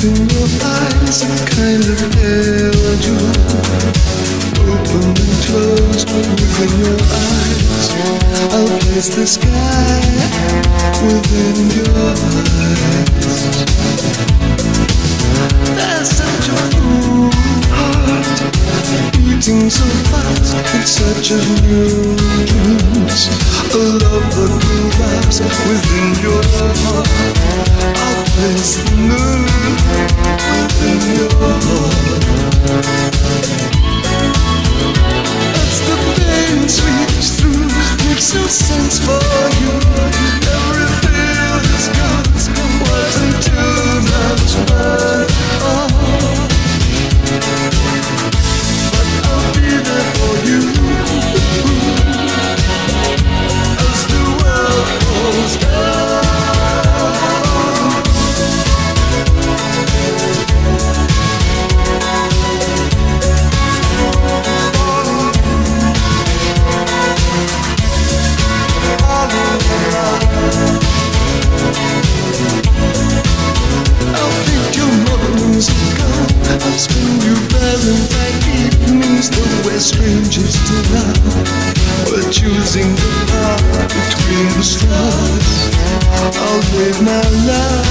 Your eyes, a kind of Open and closed within your eyes. I'll place the sky within your eyes. Such a beating so fast search of new. A love that within your heart. I'll place the moon no sense for Spend you Valentine evenings the way strangers to love. We're choosing the path between the stars. I'll leave my love.